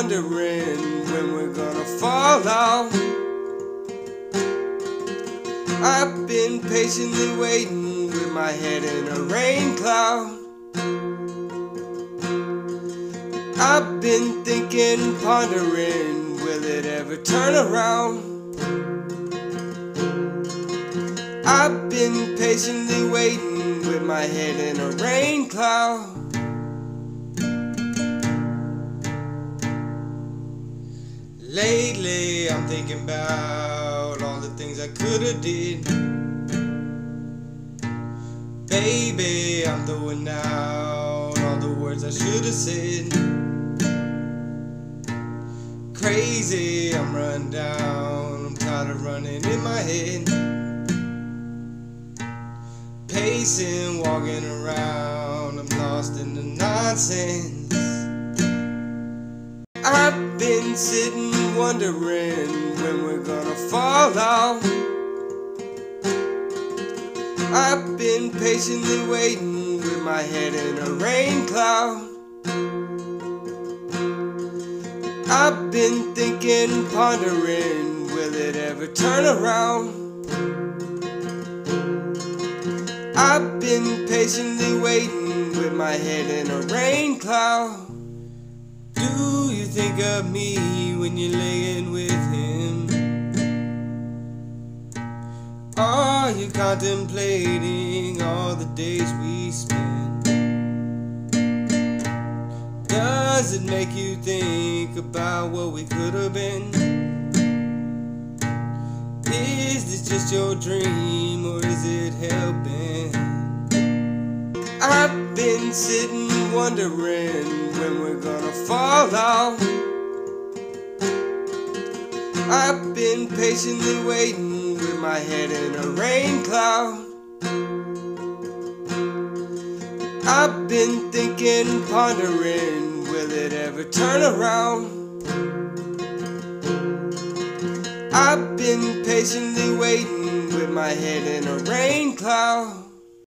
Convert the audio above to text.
wondering when we're gonna fall out. I've been patiently waiting with my head in a rain cloud. I've been thinking, pondering, will it ever turn around? I've been patiently waiting with my head in a rain cloud. Lately, I'm thinking about all the things I could have did. Baby, I'm throwing out all the words I should have said. Crazy, I'm run down. I'm tired of running in my head. Pacing, walking around. I'm lost in the nonsense. I've been sitting wondering when we're gonna fall out. I've been patiently waiting with my head in a rain cloud. I've been thinking, pondering, will it ever turn around? I've been patiently waiting with my head in a rain cloud. Do you think of me when you're laying with him? Are you contemplating all the days we spend? Does it make you think about what we could have been? Is this just your dream or is it helping? I've been sitting wondering when we're gonna fall out. I've been patiently waiting with my head in a rain cloud. I've been thinking, pondering, will it ever turn around? I've been patiently waiting with my head in a rain cloud.